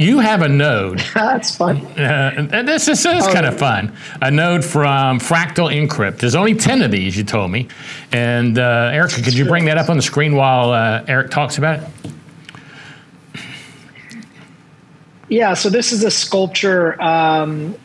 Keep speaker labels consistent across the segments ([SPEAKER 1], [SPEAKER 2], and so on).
[SPEAKER 1] you have a node.
[SPEAKER 2] That's fun.
[SPEAKER 1] Uh, this, this is kind of fun. A node from Fractal Encrypt. There's only 10 of these, you told me. And uh, Erica, could you bring that up on the screen while uh, Eric talks about it?
[SPEAKER 2] Yeah, so this is a sculpture um,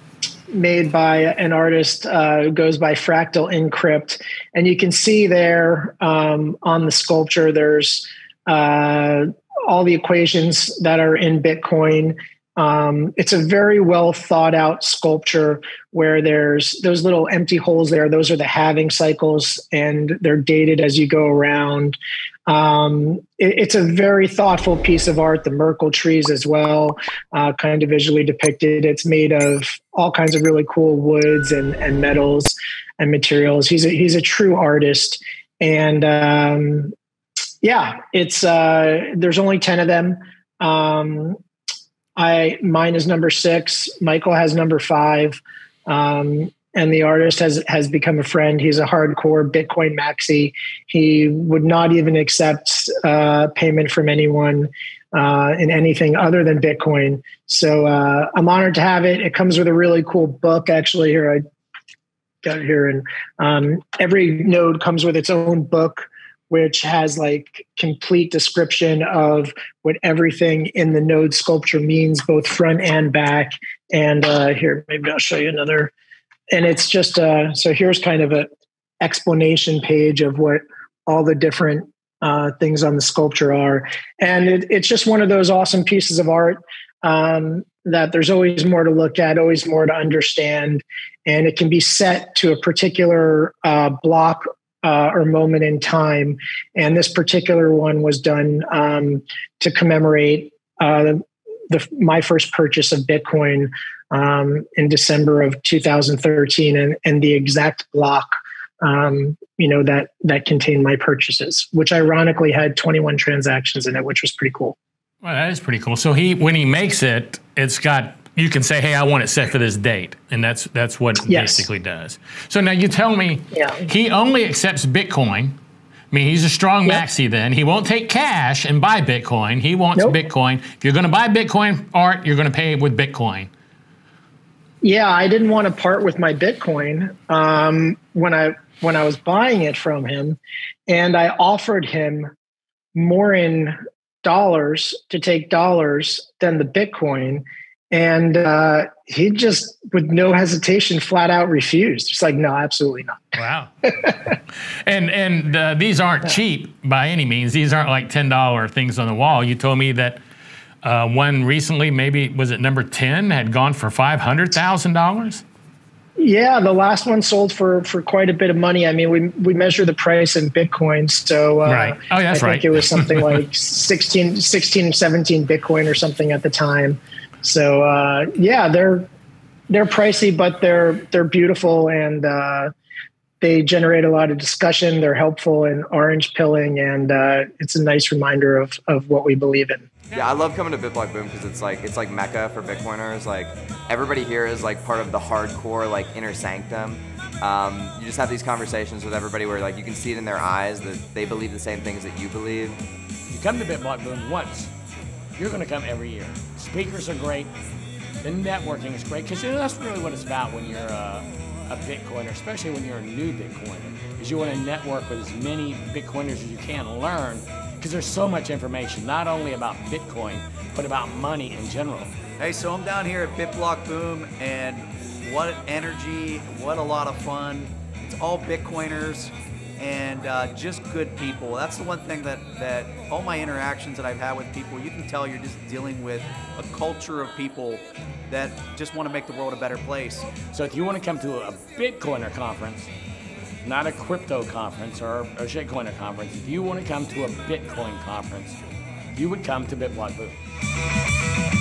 [SPEAKER 2] made by an artist uh, who goes by Fractal Encrypt. And you can see there um, on the sculpture, there's uh, all the equations that are in Bitcoin. Um, it's a very well thought out sculpture where there's those little empty holes there. Those are the halving cycles, and they're dated as you go around. Um, it, it's a very thoughtful piece of art. The Merkle trees, as well, uh, kind of visually depicted. It's made of all kinds of really cool woods and, and metals and materials. He's a, he's a true artist, and um, yeah, it's uh, there's only ten of them. Um, I mine is number six. Michael has number five, um, and the artist has has become a friend. He's a hardcore Bitcoin maxi. He would not even accept uh, payment from anyone uh, in anything other than Bitcoin. So uh, I'm honored to have it. It comes with a really cool book. Actually, here I got here, and um, every node comes with its own book which has like complete description of what everything in the node sculpture means, both front and back. And uh, here, maybe I'll show you another. And it's just uh, so here's kind of a explanation page of what all the different uh, things on the sculpture are, and it, it's just one of those awesome pieces of art um, that there's always more to look at, always more to understand, and it can be set to a particular uh, block uh, or moment in time. And this particular one was done um, to commemorate uh, the, my first purchase of Bitcoin um, in December of 2013, and, and the exact block um, you know that that contained my purchases, which ironically had 21 transactions in it, which was pretty cool.
[SPEAKER 1] Well, that is pretty cool. So he, when he makes it, it's got you can say, "Hey, I want it set for this date," and that's that's what it
[SPEAKER 2] Yes.
[SPEAKER 1] basically does. So now you tell me,
[SPEAKER 2] Yeah.
[SPEAKER 1] he only accepts Bitcoin. I mean, he's a strong
[SPEAKER 2] Yep.
[SPEAKER 1] maxi. Then he won't take cash and buy Bitcoin. He wants
[SPEAKER 2] Nope.
[SPEAKER 1] Bitcoin. If you're going to buy Bitcoin art, you're going to pay with Bitcoin.
[SPEAKER 2] Yeah, I didn't want to part with my Bitcoin um, when I when I was buying it from him, and I offered him more in dollars to take dollars than the Bitcoin, and uh, he just, with no hesitation, flat out refused. It's like, no, absolutely not.
[SPEAKER 1] Wow. and and uh, these aren't cheap by any means. These aren't like ten dollar things on the wall. You told me that uh, one recently, maybe was it number ten, had gone for five hundred thousand dollars.
[SPEAKER 2] Yeah, the last one sold for for quite a bit of money. I mean, we we measure the price in Bitcoin, so uh,
[SPEAKER 1] Right. Oh, that's
[SPEAKER 2] I
[SPEAKER 1] right.
[SPEAKER 2] think it was something like 16, 16, 17 Bitcoin or something at the time. So uh, yeah, they're they're pricey, but they're they're beautiful and uh, they generate a lot of discussion. They're helpful in orange pilling, and uh, it's a nice reminder of of what we believe in.
[SPEAKER 3] Yeah, I love coming to BitBlock Boom because it's like it's like mecca for Bitcoiners. Like everybody here is like part of the hardcore like inner sanctum. Um, you just have these conversations with everybody where like you can see it in their eyes that they believe the same things that you believe.
[SPEAKER 4] You come to BitBlock Boom once, you're going to come every year. Speakers are great. The networking is great because you know, that's really what it's about when you're a, a Bitcoiner, especially when you're a new Bitcoiner, is you want to network with as many Bitcoiners as you can, learn because there's so much information, not only about Bitcoin, but about money in general.
[SPEAKER 5] Hey, so I'm down here at BitBlock Boom, and what energy, what a lot of fun. It's all Bitcoiners and uh, just good people. That's the one thing that, that all my interactions that I've had with people, you can tell you're just dealing with a culture of people that just want to make the world a better place.
[SPEAKER 4] So if you want to come to a Bitcoiner conference, not a crypto conference or a shitcoiner conference, if you want to come to a Bitcoin conference, you would come to BitBlock Boom.